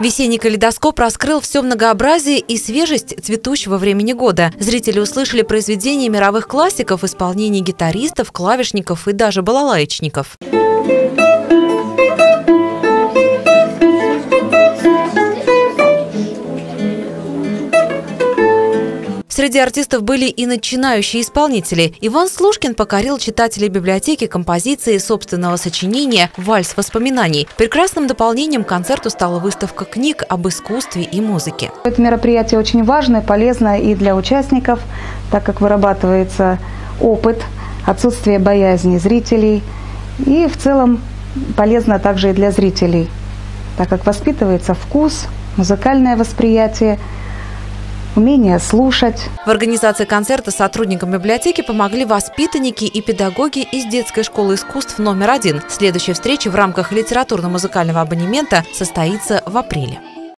Весенний калейдоскоп раскрыл все многообразие и свежесть цветущего времени года. Зрители услышали произведения мировых классиков в исполнении гитаристов, клавишников и даже балалаечников. Среди артистов были и начинающие исполнители. Иван Слушкин покорил читателей библиотеки композиции собственного сочинения «Вальс воспоминаний». Прекрасным дополнением к концерту стала выставка книг об искусстве и музыке. Это мероприятие очень важное, полезное и для участников, так как вырабатывается опыт, отсутствие боязни зрителей и в целом полезно также и для зрителей, так как воспитывается вкус, музыкальное восприятие – умение слушать. В организации концерта сотрудникам библиотеки помогли воспитанники и педагоги из детской школы искусств номер один. Следующая встреча в рамках литературно-музыкального абонемента состоится в апреле.